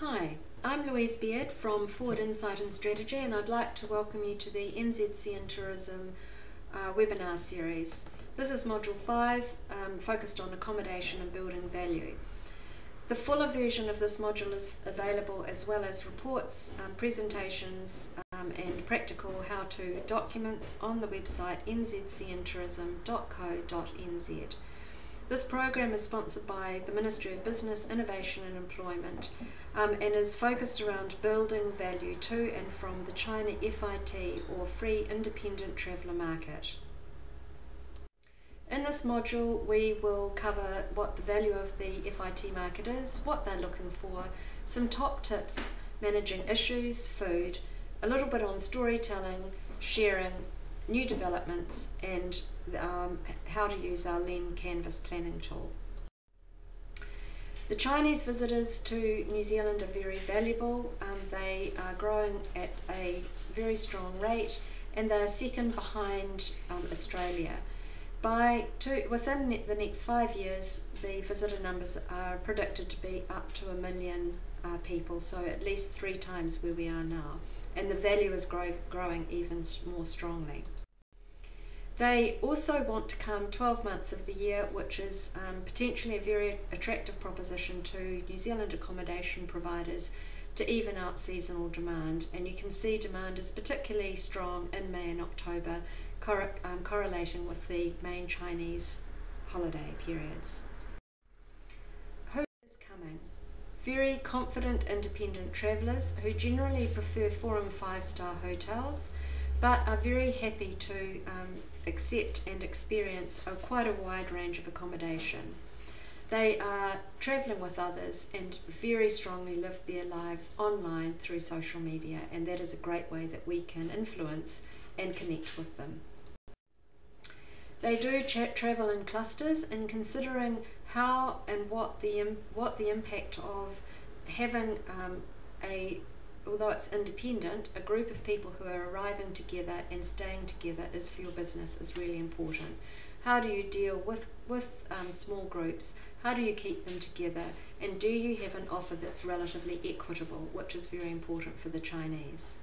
Hi, I'm Louise Beard from Forward Insight and Strategy, and I'd like to welcome you to the NZCN Tourism uh, webinar series. This is Module 5, um, focused on accommodation and building value. The fuller version of this module is available as well as reports, um, presentations, um, and practical how-to documents on the website nzcntourism.co.nz. This program is sponsored by the Ministry of Business, Innovation and Employment um, and is focused around building value to and from the China FIT or Free Independent Traveller Market. In this module, we will cover what the value of the FIT market is, what they're looking for, some top tips managing issues, food, a little bit on storytelling, sharing, new developments, and um, how to use our Lean Canvas planning tool. The Chinese visitors to New Zealand are very valuable. Um, they are growing at a very strong rate and they are second behind um, Australia. By two, within the next five years, the visitor numbers are predicted to be up to a million uh, people, so at least three times where we are now. And the value is grow, growing even more strongly. They also want to come 12 months of the year, which is um, potentially a very attractive proposition to New Zealand accommodation providers to even out seasonal demand. And you can see demand is particularly strong in May and October, cor um, correlating with the main Chinese holiday periods. Who is coming? Very confident independent travellers who generally prefer four and five star hotels but are very happy to um, accept and experience a, quite a wide range of accommodation. They are travelling with others and very strongly live their lives online through social media, and that is a great way that we can influence and connect with them. They do travel in clusters, and considering how and what the what the impact of having um, a although it's independent, a group of people who are arriving together and staying together is for your business is really important. How do you deal with, with um, small groups? How do you keep them together? And do you have an offer that's relatively equitable, which is very important for the Chinese?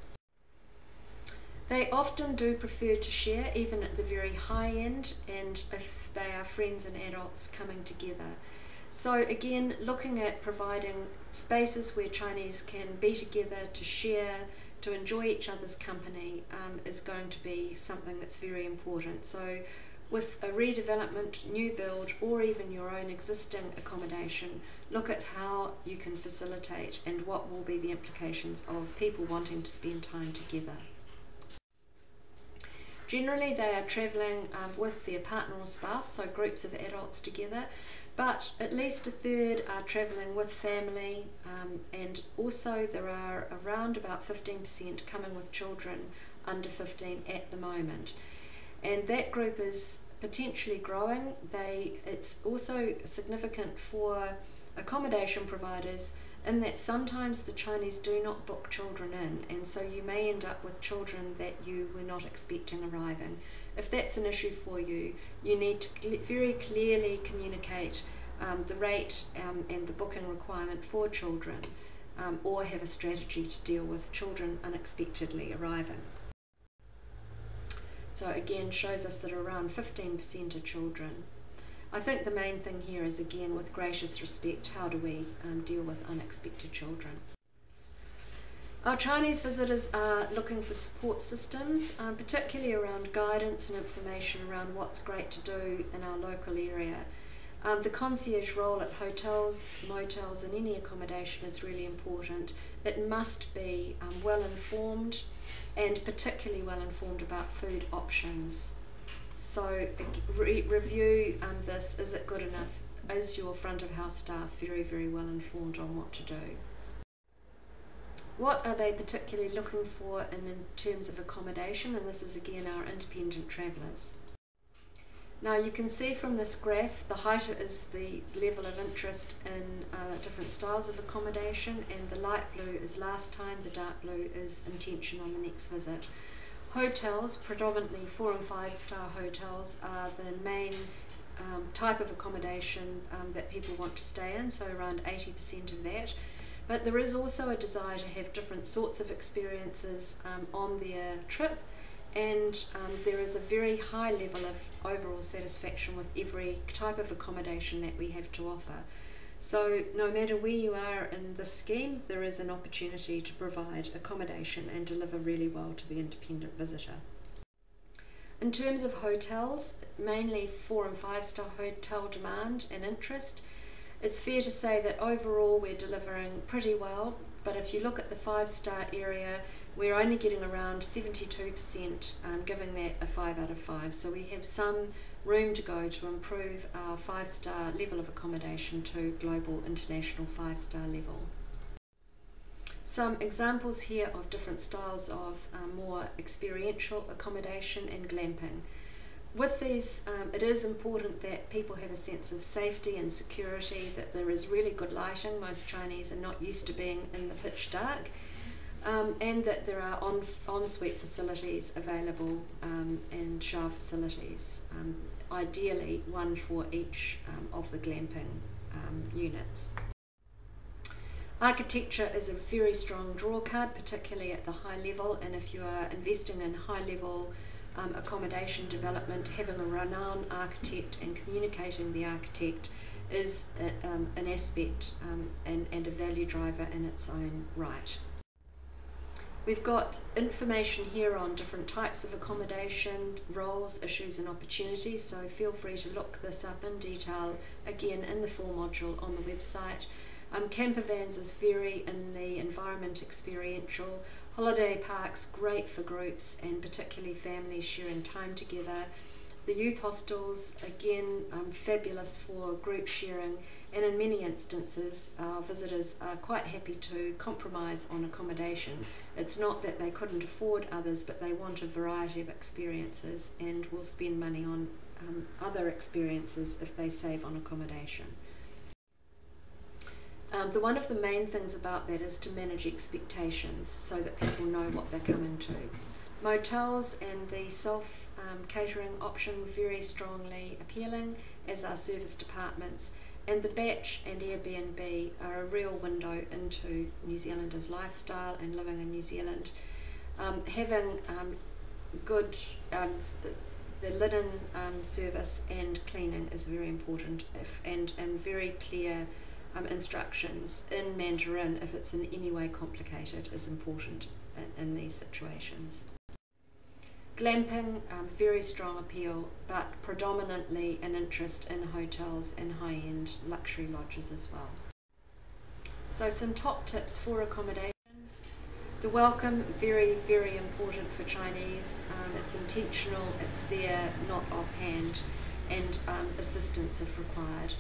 They often do prefer to share, even at the very high end, and if they are friends and adults coming together. So again, looking at providing spaces where Chinese can be together to share, to enjoy each other's company um, is going to be something that's very important. So with a redevelopment, new build, or even your own existing accommodation, look at how you can facilitate and what will be the implications of people wanting to spend time together. Generally, they are travelling um, with their partner or spouse, so groups of adults together, but at least a third are travelling with family, um, and also there are around about 15% coming with children under 15 at the moment. And that group is potentially growing. They, it's also significant for accommodation providers in that sometimes the Chinese do not book children in, and so you may end up with children that you were not expecting arriving. If that's an issue for you, you need to very clearly communicate um, the rate um, and the booking requirement for children, um, or have a strategy to deal with children unexpectedly arriving. So again, shows us that around 15% of children. I think the main thing here is again with gracious respect, how do we um, deal with unexpected children? Our Chinese visitors are looking for support systems, um, particularly around guidance and information around what's great to do in our local area. Um, the concierge role at hotels, motels, and any accommodation is really important. It must be um, well informed and particularly well informed about food options. So re review um, this, is it good enough? Is your front of house staff very, very well informed on what to do? What are they particularly looking for in, in terms of accommodation? And this is again our independent travellers. Now you can see from this graph the height is the level of interest in uh, different styles of accommodation and the light blue is last time, the dark blue is intention on the next visit. Hotels, predominantly four and five star hotels, are the main um, type of accommodation um, that people want to stay in, so around 80% of that. But there is also a desire to have different sorts of experiences um, on their trip, and um, there is a very high level of overall satisfaction with every type of accommodation that we have to offer. So, no matter where you are in the scheme, there is an opportunity to provide accommodation and deliver really well to the independent visitor. In terms of hotels, mainly four and five star hotel demand and interest, it's fair to say that overall we're delivering pretty well. But if you look at the five star area, we're only getting around 72%, um, giving that a 5 out of 5. So we have some room to go to improve our five star level of accommodation to global international five star level. Some examples here of different styles of um, more experiential accommodation and glamping. With these, um, it is important that people have a sense of safety and security, that there is really good lighting. Most Chinese are not used to being in the pitch dark. Um, and that there are on, ensuite facilities available um, and shower facilities, um, ideally one for each um, of the glamping um, units. Architecture is a very strong draw card, particularly at the high level, and if you are investing in high level um, accommodation development, having a renowned architect and communicating the architect is a, um, an aspect and, and a value driver in its own right. We've got information here on different types of accommodation, roles, issues and opportunities, so feel free to look this up in detail again in the full module on the website. Um, camper vans is very in the environment experiential. Holiday parks, great for groups and particularly families sharing time together. The youth hostels, again, um, fabulous for group sharing, and in many instances, our visitors are quite happy to compromise on accommodation. It's not that they couldn't afford others, but they want a variety of experiences and will spend money on um, other experiences if they save on accommodation. Um, the one of the main things about that is to manage expectations so that people know what they're coming to. Motels and the self um, catering option very strongly appealing, as are service departments. And the bach and Airbnb are a real window into New Zealanders' lifestyle and living in New Zealand. Um, having um, good um, the linen um, service and cleaning is very important if, and, and very clear um, instructions in Mandarin, if it's in any way complicated, is important in, in these situations. Glamping, um, very strong appeal, but predominantly an interest in hotels and high end luxury lodges as well. So, some top tips for accommodation. The welcome, very, very important for Chinese. Um, it's intentional, it's there, not offhand, and um, assistance if required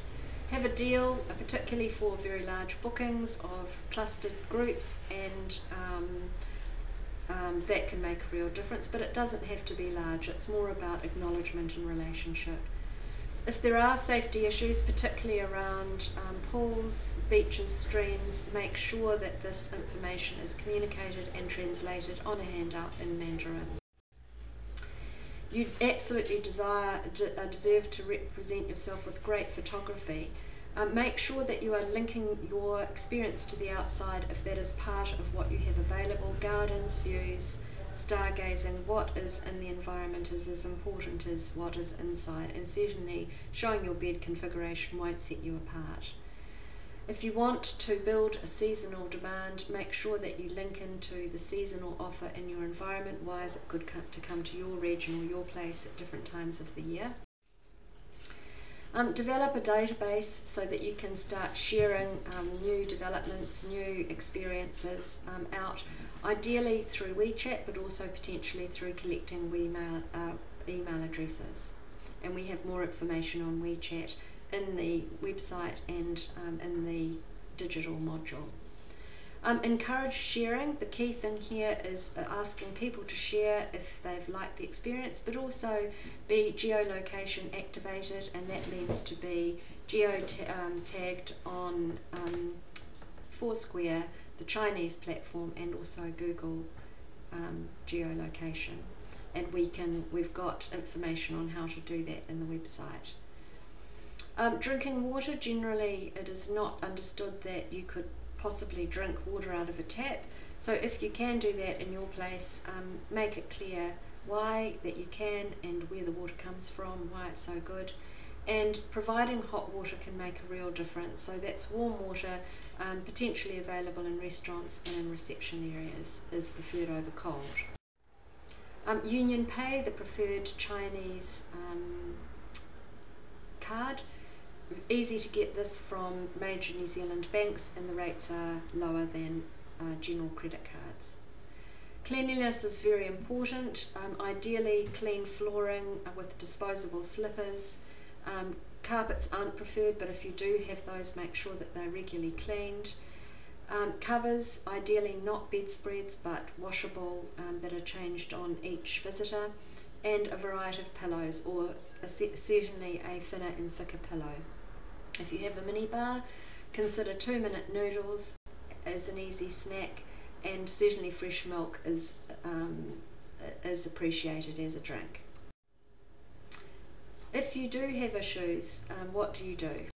have a deal, uh, particularly for very large bookings of clustered groups, and um, that can make a real difference. But it doesn't have to be large, it's more about acknowledgement and relationship. If there are safety issues, particularly around um, pools, beaches, streams, make sure that this information is communicated and translated on a handout in Mandarin you absolutely desire, uh, deserve to represent yourself with great photography. Um, make sure that you are linking your experience to the outside if that is part of what you have available. Gardens, views, stargazing, what is in the environment is as important as what is inside, and certainly showing your bed configuration won't set you apart. If you want to build a seasonal demand, make sure that you link into the seasonal offer in your environment. Why is it good to come to your region or your place at different times of the year? Um, develop a database so that you can start sharing um, new developments, new experiences um, out, ideally through WeChat, but also potentially through collecting email, uh, email addresses. And we have more information on WeChat in the website and um, in the digital module. Um, encourage sharing. The key thing here is uh, asking people to share if they've liked the experience, but also be geolocation activated, and that means to be geo um, tagged on um, Foursquare, the Chinese platform, and also Google um, geolocation. And we can we've got information on how to do that in the website. Um, drinking water, generally, it is not understood that you could possibly drink water out of a tap. So if you can do that in your place, um, make it clear why that you can and where the water comes from, why it's so good. And providing hot water can make a real difference. So that's warm water, um, potentially available in restaurants and in reception areas, is preferred over cold. Um, Union Pay, the preferred Chinese um, card. Easy to get this from major New Zealand banks, and the rates are lower than uh, general credit cards. Cleanliness is very important. Um, ideally, clean flooring with disposable slippers. Um, carpets aren't preferred, but if you do have those, make sure that they're regularly cleaned. Um, covers, ideally not bedspreads, but washable um, that are changed on each visitor, and a variety of pillows, or a, certainly a thinner and thicker pillow. If you have a mini bar, consider two minute noodles as an easy snack, and certainly fresh milk is, um, is appreciated as a drink. If you do have issues, um, what do you do?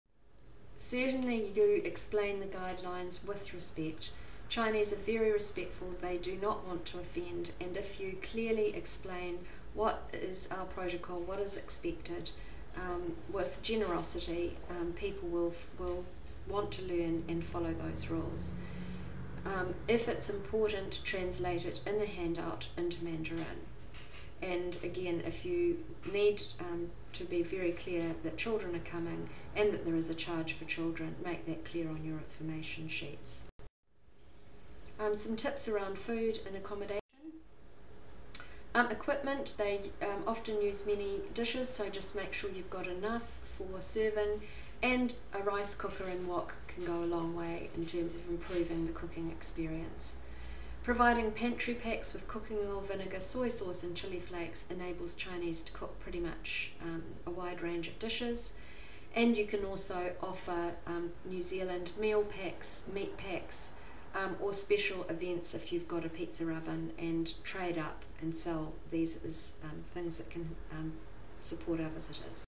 Certainly, you explain the guidelines with respect. Chinese are very respectful, they do not want to offend, and if you clearly explain what is our protocol, what is expected, um, with generosity, um, people will, will want to learn and follow those rules. Um, if it's important, translate it in a handout into Mandarin. And again, if you need um, to be very clear that children are coming and that there is a charge for children, make that clear on your information sheets. Um, some tips around food and accommodation. Um, equipment, they um, often use many dishes, so just make sure you've got enough for serving and a rice cooker and wok can go a long way in terms of improving the cooking experience. Providing pantry packs with cooking oil, vinegar, soy sauce, and chili flakes enables Chinese to cook pretty much um, a wide range of dishes. And you can also offer um, New Zealand meal packs, meat packs, um, or special events if you've got a pizza oven and trade up and sell these as um, things that can um, support our visitors.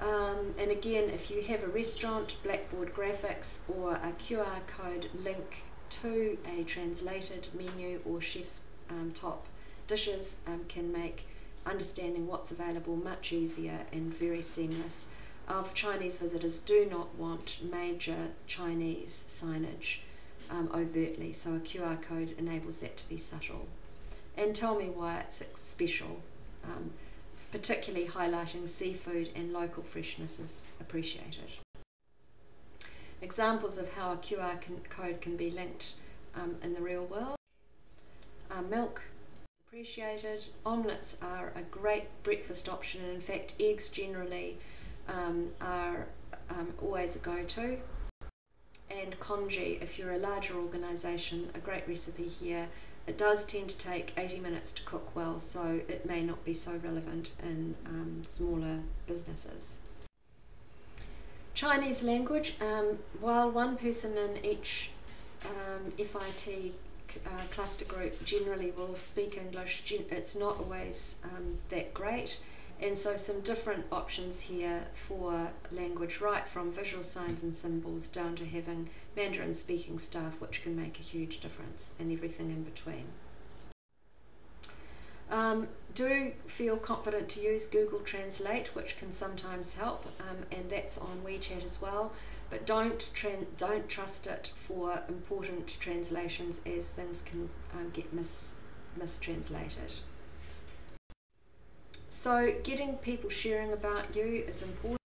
Um, and again, if you have a restaurant, blackboard graphics, or a QR code link to a translated menu or chef's um, top dishes um, can make understanding what's available much easier and very seamless. Our Chinese visitors do not want major Chinese signage um, overtly, so a QR code enables that to be subtle. And tell me why it's special. Um, particularly highlighting seafood and local freshness is appreciated. Examples of how a QR can, code can be linked um, in the real world. Uh, milk appreciated. Omelettes are a great breakfast option and in fact eggs generally um, are um, always a go-to. And congee, if you're a larger organisation, a great recipe here it does tend to take 80 minutes to cook well, so it may not be so relevant in um, smaller businesses. Chinese language, um, while one person in each um, FIT uh, cluster group generally will speak English, it's not always um, that great. And so some different options here for language, right from visual signs and symbols down to having Mandarin speaking staff, which can make a huge difference, and everything in between. Um, do feel confident to use Google Translate, which can sometimes help, um, and that's on WeChat as well. But don't don't trust it for important translations, as things can um, get mis mistranslated. So getting people sharing about you is important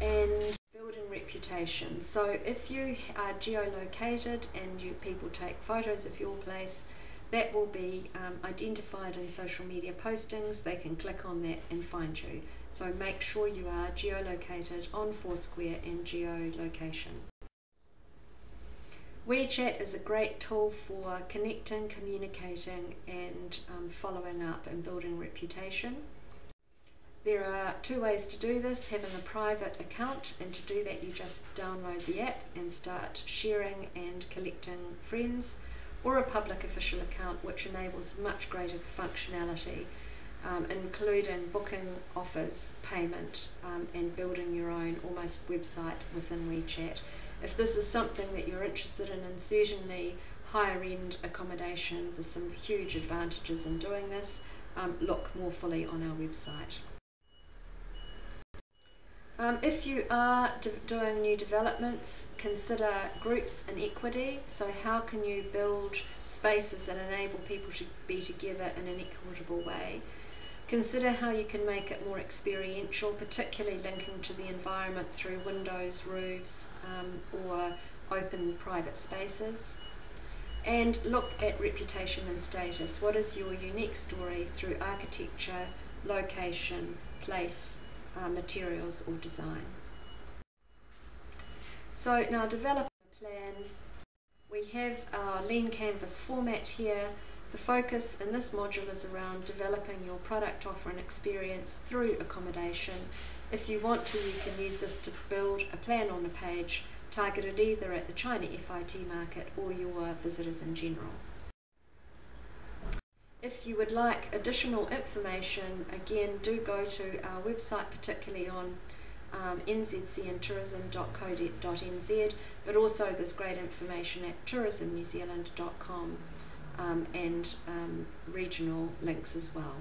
and building reputation. So if you are geolocated and you people take photos of your place, that will be um, identified in social media postings. They can click on that and find you. So make sure you are geolocated on Foursquare and geolocation. WeChat is a great tool for connecting, communicating, and um, following up and building reputation. There are two ways to do this having a private account, and to do that, you just download the app and start sharing and collecting friends, or a public official account, which enables much greater functionality, um, including booking offers, payment, um, and building your own almost website within WeChat if this is something that you're interested in, and certainly higher end accommodation, there's some huge advantages in doing this. Um, look more fully on our website. Um, if you are doing new developments, consider groups and equity. So, how can you build spaces that enable people to be together in an equitable way? Consider how you can make it more experiential, particularly linking to the environment through windows, roofs, um, or open private spaces. And look at reputation and status. What is your unique story through architecture, location, place, uh, materials, or design? So now develop a plan. We have our lean canvas format here the focus in this module is around developing your product offer and experience through accommodation. If you want to, you can use this to build a plan on a page targeted either at the China FIT market or your visitors in general. If you would like additional information, again, do go to our website, particularly on um, but also there's great information at tourismnewzealand.com um, and um, regional links as well.